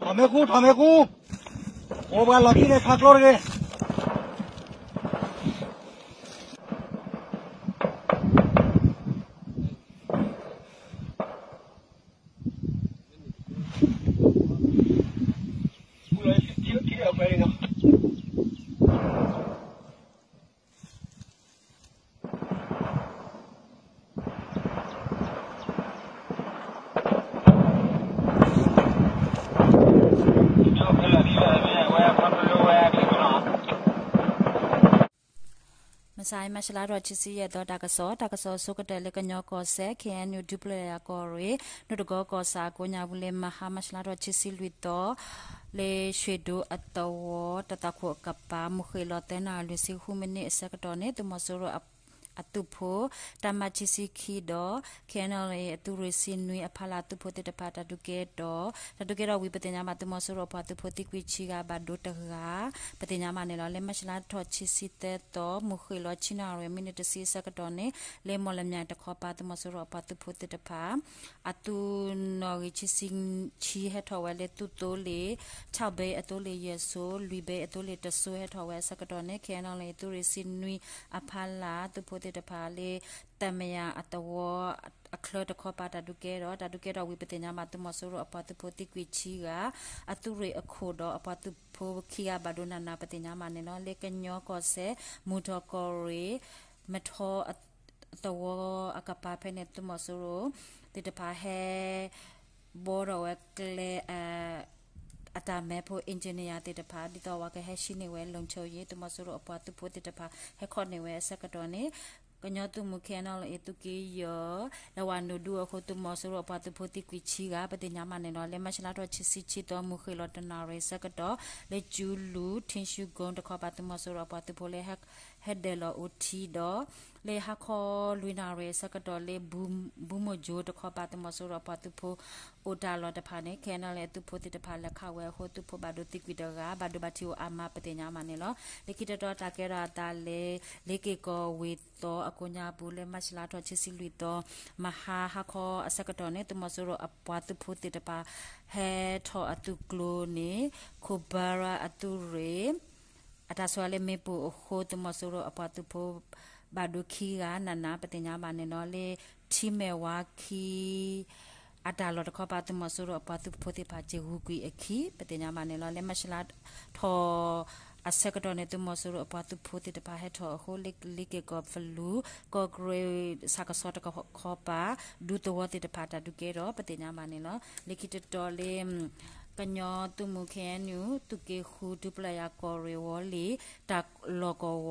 ¡Tamejú, tamejú! ¡Oh, bueno, aquí de Chaclorgue! ဆိုင်မရှလာတော့ချစ်စီရဲ့တော့တာကစောတာကစောဆုကတဲ့လေကညောကောဆဲ KNU ဒူပလေယာကောရီနုတကောကောစာကိုညာဘူးလေမဟာမရှလာတော့ချစ်စီလွီတော့လေရွှေဒိုအတော်တတခုကပါမခေလောတဲနာလူစီခုမနစ်စကတော့နေတမဆိုရအ တုဖိုတမချီစီခီဒခဲနလအတူရစင်နွေအဖလာတုဖိုတေတပါတတုကေတော့တတုကေတော့ဝိပတညာမတမဆရပတုဖိုတိကွီချီကဘာဒိုတကပတညာမနေလောလေမရှလာထောချီစီတဲတော့မခွေလောချီနာရမိနစ်တစီစကတော့နေလေမော်လမြတ်တခေါ်ပါတမဆရပတုဖိုတေတပါအတူနော်ရီချီစင်ချီဟထောဝဲလေတူတိုလေ6ဘေအတိုးလေရဆိုလူဘေအတိုးလေတဆူဟထောဝဲစကတော့နေခဲနလအတူရစင်နွေအဖလာတုဖိုတေတဖာလေတမယအတဝအခလတခပါတာဒုကေတော့တာဒုကေတော့ဝိပတင်ညာမတမဆိုရအပတုဖိုတိကွီချီကအတုရေအခုတော့အပတုဖိုခိယဘဒုနာနာပတင်ညာမနေနော်လေကညောကောဆေမူတော်ကောရီမထောတဝအကပါဖဲနေတမဆိုရတိတဖာဟဲဘောရဝကလေအ အတာမဲဖို့အင်ဂျင်နီယာတေတဖာဒီတော့ဝကဟဲရှိနေဝဲလုံချိုရေးတမဆူရအပွားသူဖို့တေတဖာဟဲခေါနေဝဲစကတော့နေကညတုမခဲနော်လေတုကေယလဝနုဒူအခုတမဆူရအပွားသူဖို့တိကွီချီကပတိညာမနေနော်လေမရှလာတော့ချစ်စီချီတော့မူခေလောတနာရဲစကတော့လေကျူလူထင်းရှုဂွန်တခေါ်ပါတမဆူရအပွားသူဖို့လေဟက် ဟက်ဒဲလောအိုတီတော့လေဟာခေါ်လွိနာရဲစကတော့လေဘူဘူမဂျိုတခေါ်ပါတမဆိုရပါတူဖိုအိုတာလောတဖာနေခဲနလေတူဖိုတိတဖာလက်ခဝဲဟိုတူဖိုဘာဒိုတိကွီတကဘာဒိုဘတီအာမပတိညာမနေလောလေကိတတော်တာကဲရာတာလေလေကေကောဝေတော့အကုညာဘူးလေမရှလာတော့ချစ်စီလွီတော့မဟာဟာခေါ်အစကတော့နေတမဆိုရအပွားတူဖိုတိတပါဟဲထောအတူကလိုနေခိုဘာရာအတူရေအ တာဆွာလေမေပူခိုတမဆိုရအပွားတူဖိုဘာဒုခီကနနာပတင်ညာမနေနော်လေချီမဲဝါခီအတာလောတခေါ်ပါတမဆူရပတုဖိုတိပါချေဟူကွီအခီပတင်ညာမနေလောလေမရှလာထောအစကတော့နေတမဆူရပတုဖိုတိတပါဟက်ထောဟိုလိကလိကေကောဖလူကောဂရေစကဆောတကခေါ်ပါဒူတဝတိတပါတာဒုကေရောပတင်ညာမနေလောလိခိတတော်လေ ကညောတုမခဲနူတုကေခုဒုပလယာကောရီဝလီတက်လောကောဝ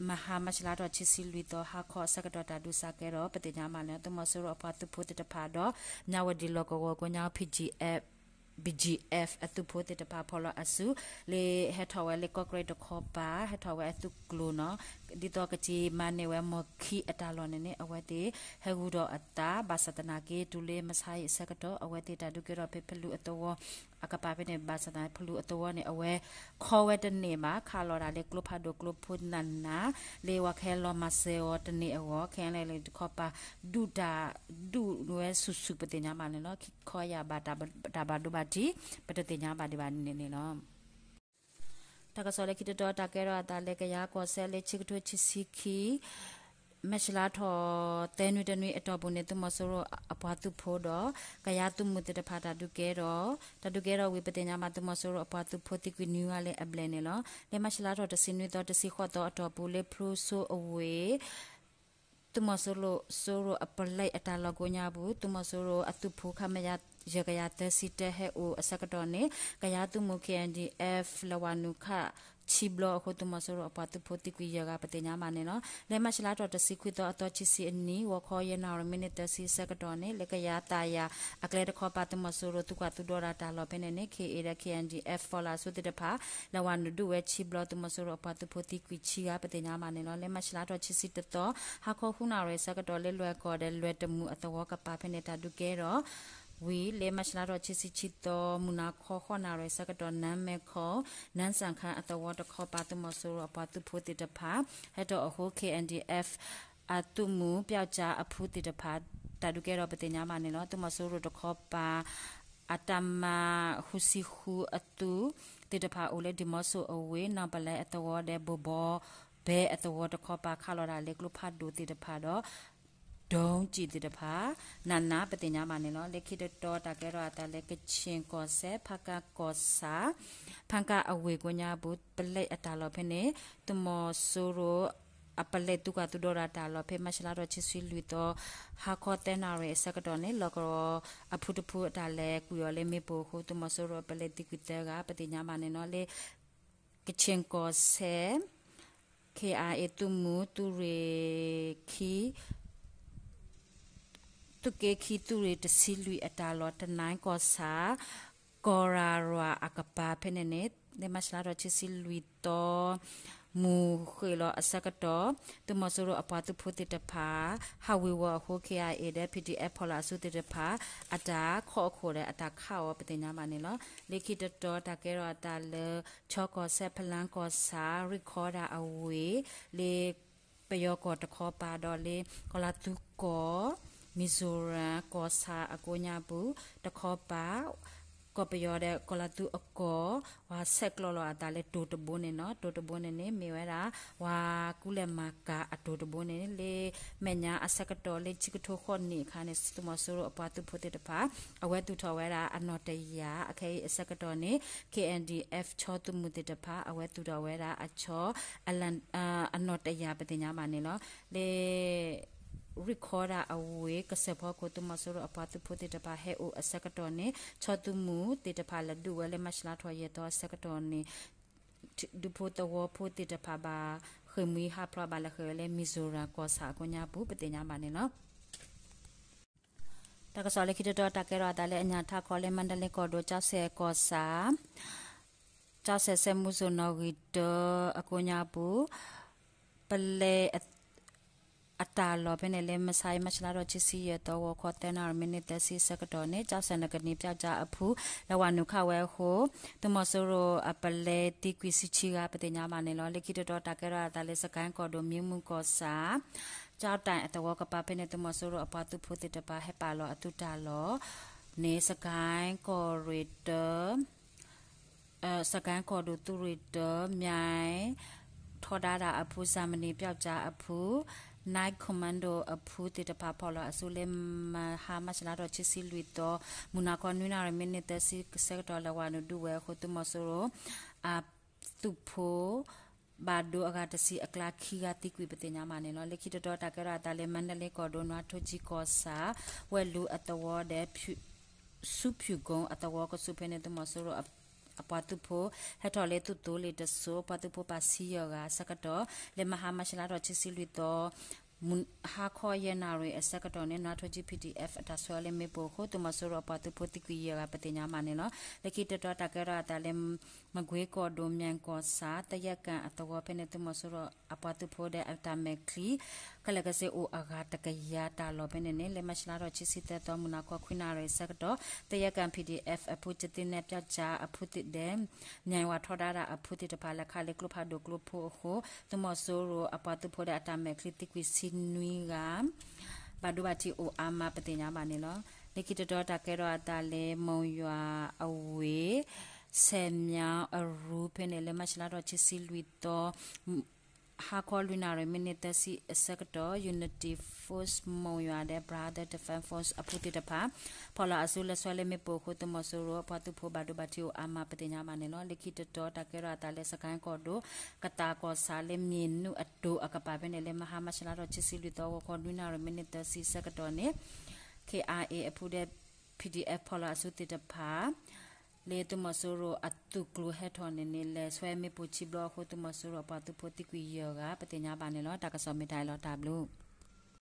ရတော့ဝခေါ်စကတော့တဒုကေရောနာနာပတိညာပါနေလောလေမြဝဒီဝလီကလေတခေါ်ပါတမဆရအပတုဖိုတိတဖာဟက်ထော်ဝဲချစ်ကရထော်တူလေဘလူးအတဝအကပါဖေမ်မဟာမချလာတော့ချစ်စီလူတော့ဟာခေါ်စကတော့တာဒုစကဲတော့ပတိညာမလည်းတမဆရအဖတ်ဖို့တဖာတော့ညဝဒီလောကကိုကိုညာ PGF BGF အတုဖို့တပါဖော်လအစုလေဟက်ထော်ဝဲလေကော့ဂရိတ်တခေါ်ပါဟက်ထော်ဝဲအတုကလိုနော် ဒီတော့ကကြီးမနေဝဲမခီအတာလောနေနေအဝဲတေဟဲဂူတော့အတာဘာစတနာကေတူလေမဆိုင်စကတော့အဝဲတေတာဒုကေတော့ဖေဖလူအတော်အကပါဖေနေဘာစတနာဖလူအတော်နေအဝဲခေါ်ဝဲတနေမှာခါလော်တာလေကလုဖာဒိုကလုဖုနန်နာလေဝခဲလောမဆေောတနေအဝခဲလေလေခေါ်ပါဒူတာဒူနွဲဆုစုပတင်ညာမနေနော်ခေါ်ရဘာတာတာဘာဒူဘာတီပတတင်ညာဘာဒီဘာနေနေနော် တကစောလေခိတတော်တကဲတော့တာလေကရကောဆဲလေချစ်ထွချစ်စီခီမရှလာထောတဲနွေတနွေအတော်ပုံနေသူမဆိုတော့အပွားသူဖိုးတော့ကရသူမှုတဖာတာဒုကဲတော့တဒုကဲတော့ဝိပတင်ညာမသူမဆိုတော့အပွားသူဖိုးတိကွနူရလေအပလနေလောလေမရှလာထောတစင်နွေတော့တစီခေါ်တော့အတော်ပူလေဖရူဆိုအဝေးသူမဆိုလို့ဆိုရအပလိုက်အတာလကိုညာဘူးသူမဆိုရအတုဖိုးခမရ ရကရတစီတဟဲအိုအစကတော့နေကရသူမ KNDF လဝနုခချီဘလအခုတမဆိုရအပတ်ဖို့တိကွေရကပတင်ညာမနေနော်လဲမရှလာတော့တစီခွေတော့အတော့ချီစီအနီဝခေါ်ရနာရမိနစ်တစီစကတော်နေလကရတာယာအကလေတခေါ်ပါတမဆိုရသူကသူတော်တာလောဖနေနေ KA ရ KNDF ဖော်လာဆိုတဲ့ဖာလဝနဒုဝဲချီဘလတမဆိုရအပတ်ဖို့တိကွေချီကပတင်ညာမနေနော်လဲမရှလာတော့ချီစီတတော့ဟာခေါ်ခုနာရစကတော်လဲလွယ်ခေါ်တယ်လွယ်တမှုအတော်ကပါဖနေတာဒုကဲတော့ ဝီလေမရှလာတော့ချစ်စီချစ်တော်မူနာခေါ်ခေါ်နာရယ်စကတော့နမ်းမဲခေါ်နန်းဆန်ခန်းအတဝတ်တခေါ်ပါတမဆိုရပါသူဖို့တိတဖာဟဲ့တော့အဟို KNDF အတုမူပြောက်ကြအဖူးတိတဖာတာဒုကဲတော့ပတင်ညာမနေနော်တမဆိုရတခေါ်ပါအတမဟူစီဟူအတူတိတဖာအိုလေဒီမဆိုအဝေးနံပလဲအတဝတဲ့ဘောဘောဘဲအတဝတခေါ်ပါခါလော်တာလေကလုဖတ်ဒူတိတဖာတော့ ဒုံကြည်တဲ့တဖာနာနာပတင်ညာမနေနော်လက်ခိတတော်တကဲရတာလက်ကချင်းကောဆေဖကကောစာဖန်ကအဝေကိုညာဘူးပလက်အတာလောဖ ਨੇ တမောဆိုရိုအပလက်တုကတူဒရတာလောဖေမရှလာတော့ချစ်ဆွီလူတော့ဟာခေါ်တဲ့နာရဲစကတော့နေလောကောအဖုတဖုအတာလဲကူရလဲမေပိုခုတမဆိုရပလက်တိကွတဲကပတိညာမနေနော်လေကချင်းကောဆေ KRA တူမူတူရေခီ ตุเกคีตุเรตซิลุยอตาลอตนายกอสากอรารวอากปาเพเนเนเนมัสลารอชิซิลุยโตမူခွေလောအစကတော့တမဆရအပတုဖို့တဖာဟာဝီဝဟို KIA တဲ့ PDF ဖော်လာစုတဖာအတာခေါ်ခေါ်တဲ့အတာခါဝပတင်ညာမနေလောလေခိတတော်တကဲရောအတာလေချောကောဆက်ဖလန်ကောစာရီကော်ဒါအဝေးလေပယောကောတခေါ်ပါတော့လေကောလာတုကော မီဇိုရမ်ကောစာအကိုညာဘူးတခေါ်ပါကောပယောတဲ့ကောလာတူအကောဝါဆက်ကလောလောအတာလေတိုတဘုန်းနေနော်တိုတဘုန်းနေနေမေဝဲတာဝါကုလက်မာကအတိုတဘုန်းနေလေမညာအစက်ကတော်လေချစ်ကထိုခွန်နေခါနေစတမဆိုရအပွားသူဖို့တဲ့တပါအဝဲသူထော်ဝဲတာအနော်တရာအခဲအစက်ကတော်နေ KNDF ချောသူမှုတဲ့တပါအဝဲသူတော်ဝဲတာအချောအလန်အနော်တရာပတင်ညာမနေလောလေ recorder awe kasepho ko tu masoro apatu phote ta pa he o asakato ne chotu mu te ta pha la du wele mashla thwa ye to asakato ne du pho to wo pho te ta pha ba khmi ha pra ba la khele mizora ko sa ko nya bu pete nya ba ne no တကစောလေခိတတော်တကဲရတာလေအညာထခေါ်လေမန္တလေးကော်ဒိုကြောက်ဆဲကောစာကြောက်ဆဲဆဲမှုဆိုနော်ဂီတအကိုညာဘူးပလေအ တာလောဘနဲ့လဲမဆိုင်မချလာတော့ချစ်စီရတော့ခေါ်တဲ့နာမီနစ်တက်စီစကတော့နေကြောက်စနကနေပြောက်ကြအဖူလဝနုခဝဲဟိုတမဆိုရအပလေတီကွီစီချီကပတိညာမနေလောလက်ခိတတော့တကရတာလဲစကန်ကော်ဒိုမြမှုကောစာကြောက်တိုင်အတော်ကပပနေတမဆိုရအပတူဖို့တပါဟဲပါလောအတူတာလောနေစကန်ကော်ရီတာအဲစကန်ကော်ဒိုတူရီတာမြိုင်ထော်ဒါတာအဖူစာမနေပြောက်ကြအဖူ night commando အဖူတေတဖာဖော်လာအဆူလေမဟာမချလာတော့ချစ်စီလူတော့မူနာကွန်နွိနာရမီနစ်တစီဆက်တော်လဝနဒူဝဲခုတမဆိုရောအတူဖိုဘာဒိုအကတစီအကလာခီဂတိကွေပတင်ညာမနေနော်လက်ခိတတော်တကရတာလေမန္တလေးကော်ဒိုနွားထိုဂျီကောစာဝဲလူအတဝတဲ့စုဖြူကုံအတဝကစုဖဲနေတမဆိုရောအ ပတုဖိုဟက်တော်လေတုတိုလေတဆိုပတုဖိုပါစီယောကစကတော့လေမဟာမရှလာတော့ချစ်စီလူတော့မဟာခေါ်ရနာရအစကတော့နဲ့နာထွကြီး PDF အတဆွဲလေးမေပိုခိုတမဆိုရပတုပိုတိကွေရပတိညာမနေနော်လက်ခိတတော်တကရတာလည်းမကွေးကော်ဒိုမြန်ကောစာတရက်ကန်အတော်ဖဲနေတမဆိုရအပတုဖိုတဲ့အတမက်ခလီကလကစေအိုအဂါတကရတာလောပဲနေလေမရှလာတော့ချစ်စီတဲ့တော်မနာခွခွနာရစကတော့တရက်ကန် PDF အဖုချတင်နဲ့ပြကြအဖုတိတဲ့မြိုင်ဝထော်ဒါတာအဖုတိတဖာလက်ခလေကလုဖာဒိုကလုဖိုခိုတမဆိုရအပတုဖိုတဲ့အတမက်ခလီတိကွီစီနွီကဘာဒိုဘာတီအိုအာမပတင်ညာပါနေလောလေကီတတော်တကဲတော့အတလဲမုံရွာအဝေးဆယ်မြောင်အရူဖနေလေမချလာတော့ချစ်စီလူတော့ ဟာခေါ်လူနာရမီနီတစီစကတော့ Unity Force မုံရွာတဲ့ Brother Defense Force အဖုတိတဖာဖော်လာအဆူလက်ဆွဲလေးမပိုခုတမဆူရောဖတ်သူဖိုဘာဒိုဘတီယိုအာမပတိညာမနေနော်လိခိတတော်တကရတာလက်စကိုင်းကော်ဒိုကတာကောစာလေမြင်နုအတူအကပါပဲနဲ့လေမဟာမရှလာတော့ချစ်စီလူတော့ခေါ်လူနာရမီနီတစီစကတော့နေ KRA အဖုတဲ့ PDF ဖော်လာအဆူတိတဖာ လေတမဆိုရအတုကလူဟက်ထော်နေနေလဲဆွဲမေပူချီဘလခုတမဆိုရပတုပတိကွေယောကပတိညာပါနေလောတာကစောမေထိုင်လောတာဘလူး